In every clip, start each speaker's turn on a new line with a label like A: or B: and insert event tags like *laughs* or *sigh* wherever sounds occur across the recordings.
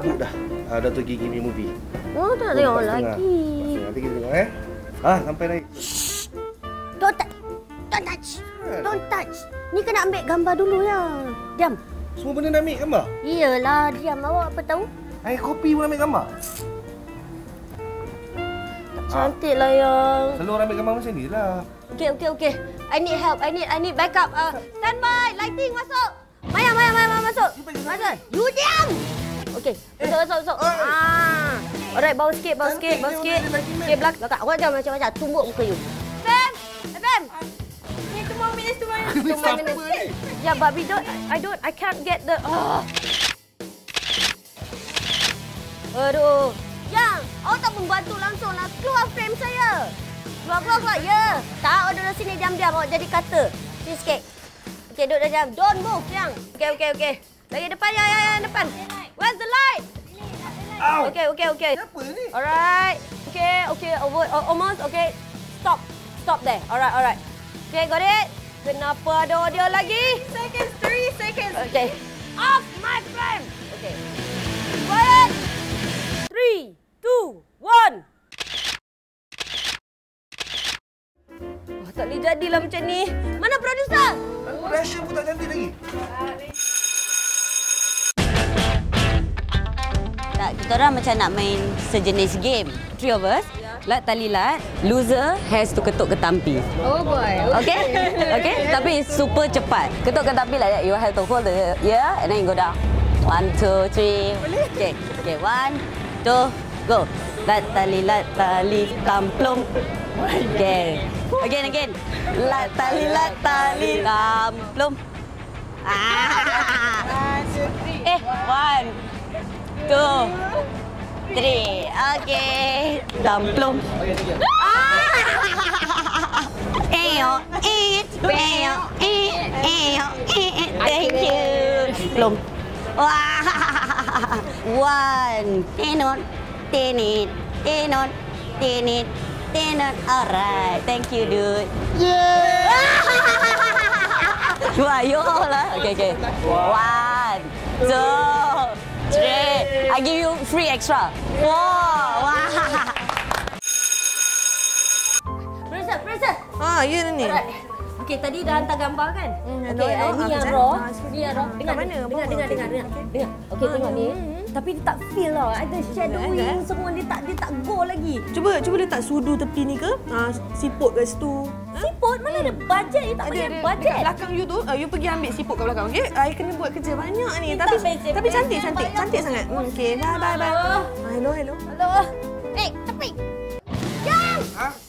A: book dah. Uh, Dr. Gigi me movie.
B: Oh, tak
A: Pukul
B: tengok
A: 4.30.
B: lagi.
A: Nanti kita tengok eh. Ah, sampai naik.
B: Don't touch. Don't touch. Don't touch. Ni kena ambil gambar dulu ya. Diam.
A: Semua benda nak ambil gambar?
B: Iyalah, diam. Awak apa tahu?
A: Air kopi pun ambil gambar?
B: Cantik lah yang.
A: Selalu orang ambil gambar macam ni lah.
B: Okey, okey, okey. I need help. I need I need backup. Uh, stand by. Lighting masuk. Maya, Maya, Maya, Maya masuk. Masuk. You diam. Okey, masuk, masuk, masuk. Ah. Alright, bawa sikit, bawa sikit, bawa sikit. Okey, belakang. Belakang. Awak jangan macam-macam. Tumbuk muka you. Fam! Eh, Fam!
C: Ni two more minutes, two more minutes. *laughs*
B: Two more minutes. Yeah, but we don't, I don't, I can't get the, oh. Aduh. Yang, awak tak membantu langsung lah. Keluar frame saya. Keluar, keluar, keluar. Ya. Tak, awak duduk sini diam-diam. Awak jadi kata. Sini sikit. Okey, duduk dah diam. Don't move, Yang. Okey, okey, okey. Lagi depan, ya, ya, ya, depan. Where's the light?
A: Ow!
B: Okey, okey, okey.
A: Siapa ni?
B: Alright. Okay, okay. Over, uh, almost. Okay. Stop. Stop there. Alright, alright. Okay, got it? Kenapa ada audio lagi?
C: Seconds, three seconds.
B: Okay. Off my frame. Okay. Quiet. Three, two, one. Oh, tak boleh jadilah macam ni. Mana producer?
A: Pressure pun tak cantik lagi.
D: Kita orang macam nak main sejenis game. Three of us. Lat tali lat. Loser has to ketuk ketampi.
C: Oh boy.
D: Okay? *laughs* Okay? Tapi super cepat. Ketuk ketampi like that. You have to hold the ear and then you go down. One, two, three. Okay. Okay. One, two, go. Lat tali lat tali tamplum. Okay. Again, again. Lat tali lat tali tamplum. Ah. Eh, one, two, three. Okay. Tamplum. Eyo, eat, eyo, eat, eyo, eat. Thank you. Plum. Wah. One. Tenot, tenit, tenot, tenit, tenot. Alright. Thank you, dude. Yeah. *laughs* Wah, all lah. Okay, okay. One, two, I give you free extra. Wah.
B: Producer, producer.
E: Ah, ya ni.
B: Alright. Okey, tadi dah hantar gambar kan?
E: Hmm,
B: Okey,
E: ada,
B: uh,
E: ada.
B: ni
E: Ah,
B: yang raw.
E: Ah,
B: Ni yang raw. Dengar, dengar, dengar, dengar, dengar. Dengar. Okey, tengok ni. Tapi dia tak feel tau. Ada shadowing
E: kan?
B: semua. Dia tak dia tak go lagi.
E: Cuba cuba letak sudu tepi ni ke? Ah, siput kat situ. Ha?
B: Siput mana ada budget? Dia tak
E: Ada, ada
B: budget.
E: dekat belakang you tu, uh, you pergi ambil siput kat belakang, okey? I kena buat kerja banyak ni. Tapi
B: basic-
E: tapi cantik cantik, cantik sangat. Hmm, okey, bye bye bye.
B: Ah.
E: Ah, hello hello.
B: Hello. Eh, tapi. Yang!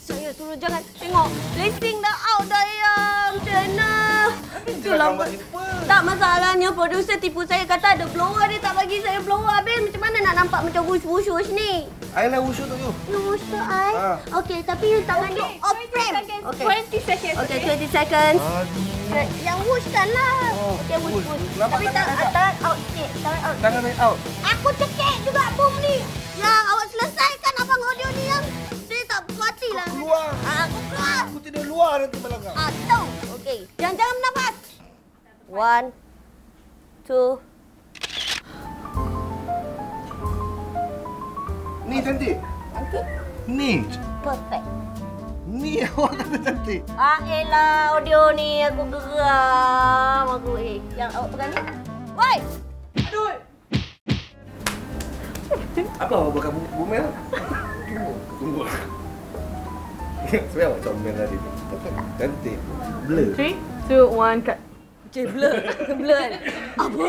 B: Saya suruh jangan tengok. Listing dah out dah yang. Macam mana?
A: Dia dah gambar simple.
B: Tak masalahnya producer tipu saya kata ada blower dia tak bagi saya blower habis macam mana nak nampak macam wush-wush ni?
A: I lah wushu tu you.
B: You wush tu I?
A: Ah.
B: Okey tapi you tangan you off frame. Okey.
C: 20 seconds.
B: Okey 20 seconds.
A: Aduh.
B: Yang wush kan lah.
A: Oh,
B: Okey wush
A: wush.
B: wush.
A: Kenapa
B: Tapi
A: tangan
B: tak
A: agak?
B: tangan out sikit. Tangan out.
A: Tangan naik out.
B: Aku cekik juga boom ni. Yang awak selesaikan abang audio ni yang. Saya tak puas hati lah.
A: Keluar.
B: Ah, Aku keluar.
A: Aku tidur luar nanti belakang.
B: Ah, tahu. Okey. Jangan jangan bernafas. One, two.
A: Ni cantik.
B: Cantik.
A: Ni.
B: Perfect.
A: Ni *laughs* awak kata cantik.
B: Ah, elah audio ni aku geram. Aku eh, yang awak pegang ni. Woi!
A: Apa awak bukan bu- bumel? *laughs* Tunggu. Tunggu. *laughs* Sebenarnya awak comel tadi tu.
B: Cantik tak?
A: Cantik. Blur.
C: Three, two, one, cut.
B: Cik, blur. *laughs* blur. Apa?